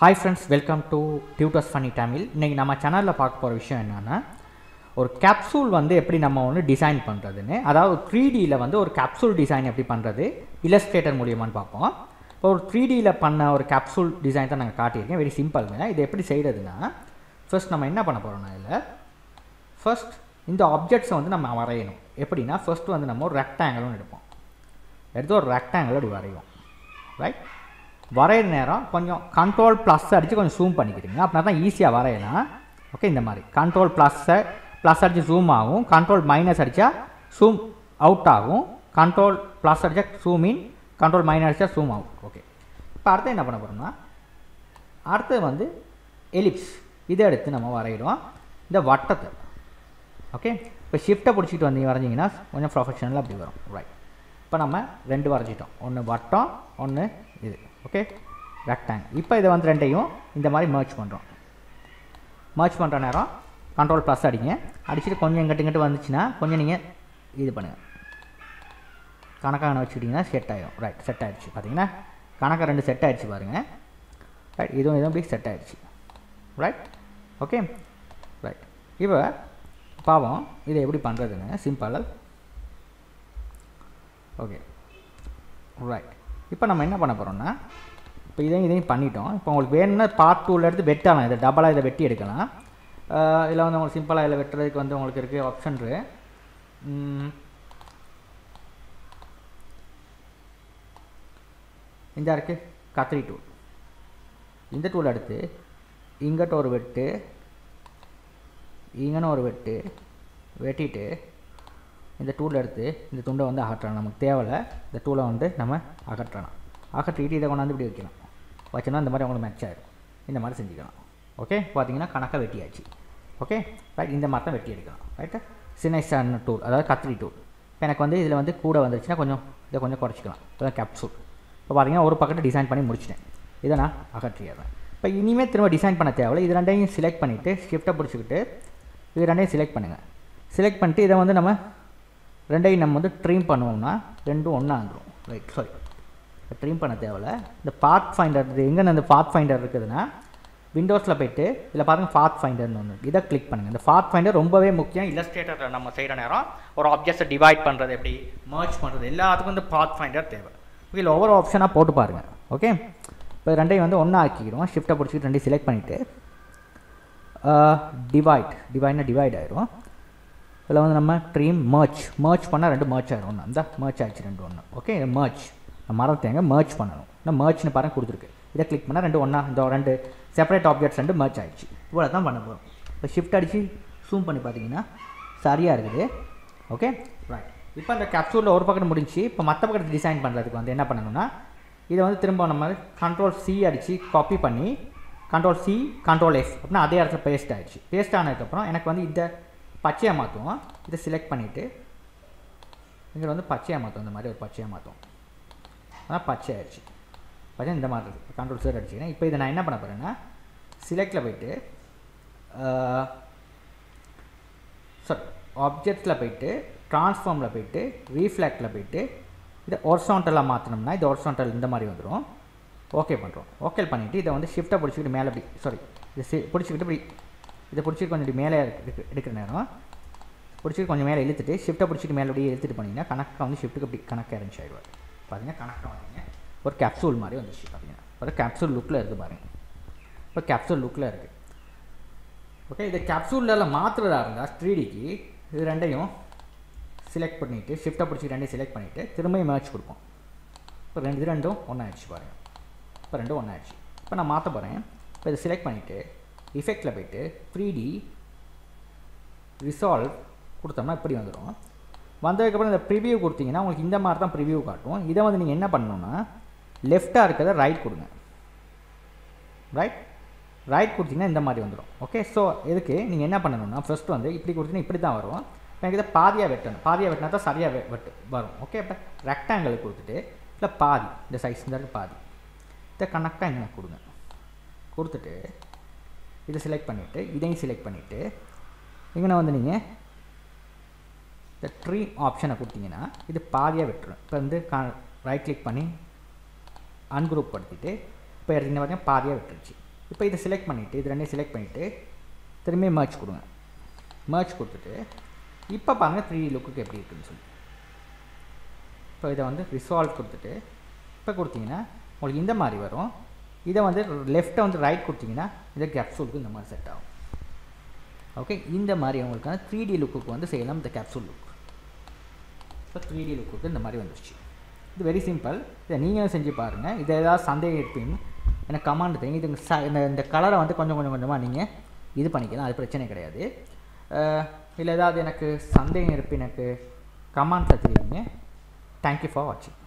Hi friends welcome to Tutors Funny Tamil இன்றைக்கி நம்ம சேனலில் பார்க்க போகிற விஷயம் என்னென்னா ஒரு கேப்சூல் வந்து எப்படி நம்ம ஒன்று டிசைன் பண்ணுறதுன்னு அதாவது த்ரீ டியில் வந்து ஒரு கேப்சூல் டிசைன் எப்படி பண்ணுறது இலஸ்ட்ரேட்டர் மூலியமானு பார்ப்போம். இப்போ ஒரு த்ரீ டியில் பண்ண ஒரு கேப்சூல் டிசைன் தான் நாங்கள் காட்டியிருக்கேன். வெரி சிம்பிள்ங்க இது எப்படி செய்கிறதுனா ஃபர்ஸ்ட் நம்ம என்ன பண்ண போகிறோம்னா இதில் ஃபர்ஸ்ட் இந்த ஆப்ஜெக்ட்ஸை வந்து நம்ம வரையணும். எப்படின்னா ஃபர்ஸ்ட் வந்து நம்ம ஒரு ரெக்டாங்கிளும் எடுப்போம். எடுத்து ஒரு ரெக்டாங்கிள் அப்படி வரைவோம். ரைட் வரைகிற நேரம் கொஞ்சம் கண்ட்ரோல் ப்ளஸ் அடித்து கொஞ்சம் ஜூம் பண்ணிக்கிறீங்க அப்படின்னா தான் ஈஸியாக வரையலாம். ஓகே இந்த மாதிரி. கண்ட்ரோல் ப்ளஸ்ஸை ப்ளஸ் அடித்து ஜூம் ஆகும். கண்ட்ரோல் மைனஸ் அடித்தா ஜூம் அவுட் ஆகும். கண்ட்ரோல் ப்ளஸ் அடித்தா ஜூம் இன் கண்ட்ரோல் மைனஸ் அடித்தா ஜூம் அவுட் ஓகே இப்போ அடுத்து என்ன பண்ண போகிறோம்னா அடுத்தது வந்து எலிப்ஸ் இதை எடுத்து நம்ம வரைகிறோம் இந்த வட்டத்தை. ஓகே இப்போ ஷிஃப்ட்டை பிடிச்சிட்டு வந்தீங்க வரைஞ்சிங்கன்னா கொஞ்சம் ப்ரொஃபஷனலாக அப்படி வரும். ரைட் இப்போ நம்ம ரெண்டு வரைஞ்சிட்டோம். ஒன்று வட்டம் ஒன்று இது. ஓகே ரெக்டாங்கிள் இப்போ இதை வந்து ரெண்டையும் இந்த மாதிரி மர்ச் பண்ணுறோம் மர்ச் பண்ணுற நேரம் கண்ட்ரோல் ப்ளஸ் அடிங்க. அடிச்சுட்டு கொஞ்சம் இங்கிட்டு இங்கிட்டு வந்துச்சுன்னா கொஞ்சம் நீங்கள் இது பண்ணுங்கள் கணக்காக வச்சுக்கிட்டிங்கன்னா செட் ஆகிடும் ரைட் செட் ஆகிடுச்சு பார்த்தீங்கன்னா கணக்காக ரெண்டு செட் ஆகிடுச்சு பாருங்கள் ரைட் இதுவும் இதுவும் இப்படி செட் ஆகிடுச்சு ரைட் ஓகே ரைட் இப்போ பாவம் இதை எப்படி பண்ணுறதுன்னு சிம்பிள் ஓகே ரைட் இப்போ நம்ம என்ன பண்ண போகிறோம்னா இப்போ இதையும் இதையும் பண்ணிட்டோம். இப்போ உங்களுக்கு வேணும்னா பார்ட் டூவில் எடுத்து வெட்டலாம். இதை டபுளாக இதை வெட்டி எடுக்கலாம். இதில் வந்து உங்களுக்கு சிம்பிளாக இதில் வெட்டுறதுக்கு வந்து உங்களுக்கு இருக்குது ஆப்ஷன் இந்த இருக்குது கத்திரி டூல் இந்த டூல் எடுத்து இங்கிட்ட ஒரு வெட்டு இங்கன்னு ஒரு வெட்டு வெட்டிட்டு இந்த டூலை எடுத்து இந்த துண்டை வந்து அகற்றலாம். நமக்கு தேவையில்லை இந்த டூலை வந்து நம்ம அகற்றலாம். அகற்றிட்டு இதை கொண்டாந்து இப்படி வைக்கலாம். வச்சோன்னா இந்த மாதிரி உங்களுக்கு மேட்ச் ஆகிடும் இந்த மாதிரி செஞ்சுக்கலாம். ஓகே பார்த்தீங்கன்னா கணக்காக வெட்டியாச்சு. ஓகே ரைட் இந்த மாதிரி தான் வெட்டி எடுக்கலாம். ரைட்டு சினைசான டூல் அதாவது கத்திரி டூல் இப்போ எனக்கு வந்து இதில் வந்து கூட வந்துருச்சுன்னா கொஞ்சம் இதை கொஞ்சம் குறைச்சிக்கலாம். இப்போ கேப்சூல் இப்போ பார்த்தீங்கன்னா ஒரு பக்கத்தை டிசைன் பண்ணி முடிச்சிட்டேன். இதை நான் அகற்றிடுறேன். இப்போ இனிமேல் திரும்ப டிசைன் பண்ண தேவையில்ல. இது ரெண்டையும் செலக்ட் பண்ணிவிட்டு ஷிஃப்ட்டை பிடிச்சிக்கிட்டு இது ரெண்டையும் செலக்ட் பண்ணுங்கள் செலக்ட் பண்ணிட்டு இதை வந்து நம்ம ரெண்டையும் நம்ம வந்து ட்ரீம் பண்ணுவோம்னா ரெண்டும் ஒன்றா வந்துடும் ரைட் சாரி ட்ரீம் பண்ண தேவையில்ல. இந்த பாத் ஃபைண்டர் இது எங்கே இந்த பாத் ஃபைண்டர் இருக்குதுன்னா விண்டோஸில் போயிட்டு இதில் பாருங்கள் ஃபாத் ஃபைண்டர்னு ஒன்று இதை கிளிக் பண்ணுங்கள் இந்த ஃபாத் ஃபைண்டர் ரொம்பவே முக்கியம். இல்லஸ்ட்ரேட்டர் நம்ம செய்கிற நேரம் ஒரு ஆப்ஜெக்ட்ஸை டிவைட் பண்ணுறது எப்படி மர்ச் பண்ணுறது எல்லாத்துக்கும் இந்த பாத் ஃபைண்டர் தேவை. இல்லை ஒவ்வொரு ஆப்ஷனாக போட்டு பாருங்கள் ஓகே இப்போ ரெண்டையும் வந்து ஒன்றா ஆக்கிக்கிறோம் ஷிஃப்ட்டை பிடிச்சிட்டு ரெண்டையும் செலக்ட் பண்ணிவிட்டு டிவைட் டிவைட்னா டிவைட் ஆயிரும். இதில் வந்து நம்ம ட்ரீம் மர்ச் மர்ச் பண்ணால் ரெண்டு மர்ச் ஆகிடும் ஒன்று அந்த மர்ச் ஆயிடுச்சு ரெண்டு ஒன்று ஓகே மர்ச் மறந்துட்டேங்க மர்ச் பண்ணணும். நான் மர்ச்னு பாருங்க கொடுத்துருக்கு. இதை கிளிக் பண்ணால் ரெண்டு ஒன்றா இந்த ரெண்டு செப்பரேட் ஆப்ஜெக்ட்ஸ் ரெண்டு மர்ச் ஆகிடுச்சு இவ்வளோ தான் பண்ண போகிறோம் இப்போ ஷிஃப்ட் அடித்து ஜூம் பண்ணி பார்த்தீங்கன்னா சரியாக இருக்குது. ஓகே ரைட் இப்போ அந்த கேப்சூலில் ஒரு பக்கம் முடிஞ்சு இப்போ மற்ற பக்கத்தில் டிசைன் பண்ணுறதுக்கு வந்து என்ன பண்ணணும்னா இதை வந்து திரும்ப நம்ம கண்ட்ரோல் சி அடித்து காப்பி பண்ணி கண்ட்ரோல் சி கண்ட்ரோல் எஃப் அப்படின்னா அதே இடத்துல பேஸ்ட் ஆகிடுச்சு பேஸ்ட் ஆனதுக்கப்புறம் எனக்கு வந்து இந்த பச்சையாக மாற்றுவோம் இதை செலக்ட் பண்ணிவிட்டு இங்கே வந்து பச்சையாக மாற்றும் இந்த மாதிரி ஒரு பச்சையாக மாற்றும் அதான் பச்சை ஆயிடுச்சு. பச்சை இந்த மாதிரி இருக்குது கண்ட்ரோல் சேர் அடிச்சுக்கிறேன். இப்போ இதை நான் என்ன பண்ண போகிறேன்னா சிலெக்டில் போயிட்டு சாரி ஆப்ஜெக்ட்ஸில் போயிட்டு ட்ரான்ஸ்ஃபார்மில் போயிட்டு ரீஃப்ளாக்டில் போயிட்டு இதை ஒர்சான்டலாக மாற்றினோம்னா இது ஒர்சான்டல் இந்த மாதிரி வந்துடும் ஓகே பண்ணுறோம் ஓகே பண்ணிவிட்டு இதை வந்து ஷிஃப்ட்டை பிடிச்சிக்கிட்டு மேலே இப்படி சாரி இதை பிடிச்சிக்கிட்டு இப்படி இதை பிடிச்சி கொஞ்சம் மேலே எடுக்க எடுக்கிற நேரம். பிடிச்சிட்டு கொஞ்சம் மேலே இழுத்துட்டு ஷிஃப்ட்டை பிடிச்சிட்டு மேலே அப்படியே இழுத்துட்டு பண்ணிங்கன்னா கணக்காக வந்து ஷிஃப்ட்டுக்கு அப்படி கணக்காக அரேஞ்ச் ஆகிடுவார் பார்த்தீங்கன்னா கணக்காக வந்தீங்க ஒரு கேப்சூல் மாதிரி வந்துச்சு பார்த்தீங்கன்னா ஒரு கேப்சூல் லுக்கில் இருக்குது பாருங்கள் இப்போ கேப்சூல் லுக்கில் இருக்குது ஓகே இதை கேப்சூலில் மாற்றுறதா இருந்தால் த்ரீடிக்கு இது ரெண்டையும் செலக்ட் பண்ணிவிட்டு ஷிஃப்ட்டை பிடிச்சி ரெண்டையும் செலக்ட் பண்ணிவிட்டு திரும்பியும் மேட்ச் கொடுப்போம். இப்போ ரெண்டு இது ரெண்டும் ஒன்றாயிடுச்சு பாருங்கள் இப்போ ரெண்டும் ஒன்றாயிடுச்சு இப்போ நான் மாற்ற போகிறேன் இப்போ இதை செலக்ட் பண்ணிவிட்டு இஃபெக்டில் போயிட்டு த்ரீ டி ரிசால்வ் கொடுத்தோம்னா இப்படி வந்துடும் வந்ததுக்கப்புறம் இந்த ப்ரிவியூ கொடுத்தீங்கன்னா உங்களுக்கு இந்த மாதிரி தான் ப்ரிவியூ காட்டும். இதை வந்து நீங்கள் என்ன பண்ணணுன்னா லெஃப்டாக இருக்கிறத ரைட் கொடுங்க. ரைட் ரைட் கொடுத்தீங்கன்னா இந்த மாதிரி வந்துடும் ஓகே ஸோ இதுக்கு நீங்கள் என்ன பண்ணணும்னா ஃபஸ்ட்டு வந்து இப்படி கொடுத்தீங்கன்னா இப்படி தான் வரும். எனக்கு இதை பாதியாக வெட்டணும். பாதியாக வெட்டினா தான் சரியாக வெட்டு வரும். ஓகே இப்போ ரெக்டாங்கிள் கொடுத்துட்டு இல்லை பாதி இந்த சைஸ் இந்த பாதி. இதை கணக்காக இங்கே கொடுங்க. கொடுத்துட்டு இதை செலக்ட் பண்ணிவிட்டு இதையும் செலக்ட் பண்ணிவிட்டு இங்கே வந்து நீங்கள் இந்த ட்ரீ ஆப்ஷனை கொடுத்தீங்கன்னா இது பாதியாக விட்டுரும். இப்போ வந்து ரைட் கிளிக் பண்ணி அன்குரூப் படுத்திட்டு இப்போ எடுத்தீங்கன்னா பார்த்தீங்கன்னா பாதியாக விட்டுருச்சு. இப்போ இதை செலக்ட் பண்ணிவிட்டு இது ரெண்டையும் செலக்ட் பண்ணிவிட்டு திரும்பி மர்ச் கொடுங்க. மர்ச் கொடுத்துட்டு இப்போ பாருங்கள் த்ரீ லுக்குக்கு எப்படி இருக்குன்னு சொல்லி. இப்போ இதை வந்து ரிசால்வ் கொடுத்துட்டு இப்போ கொடுத்தீங்கன்னா உங்களுக்கு இந்த மாதிரி வரும். இதை வந்து லெஃப்ட்டை வந்து ரைட் கொடுத்தீங்கன்னா இந்த கேப்சூலுக்கு இந்த மாதிரி செட் ஆகும். ஓகே இந்த மாதிரி உங்களுக்கான த்ரீ டி லுக்குக்கு வந்து செய்யலாம் இந்த capsule look so three D லுக்குக்கு இந்த மாதிரி வந்துருச்சு. இது வெரி சிம்பிள் இதை நீங்களும் செஞ்சு பாருங்கள் இதை ஏதாவது சந்தேகம் இருப்பீங்க எனக்கு கமாண்ட் தெரியும் இது ச இந்த இந்த கலரை வந்து கொஞ்சம் கொஞ்சம் கொஞ்சமாக நீங்கள் இது பண்ணிக்கலாம். அது பிரச்சனை கிடையாது. இல்லை ஏதாவது எனக்கு சந்தேகம் இருப்பு எனக்கு கமாண்ட்ஸில் தெரியுங்க தேங்க்யூ ஃபார் வாட்சிங்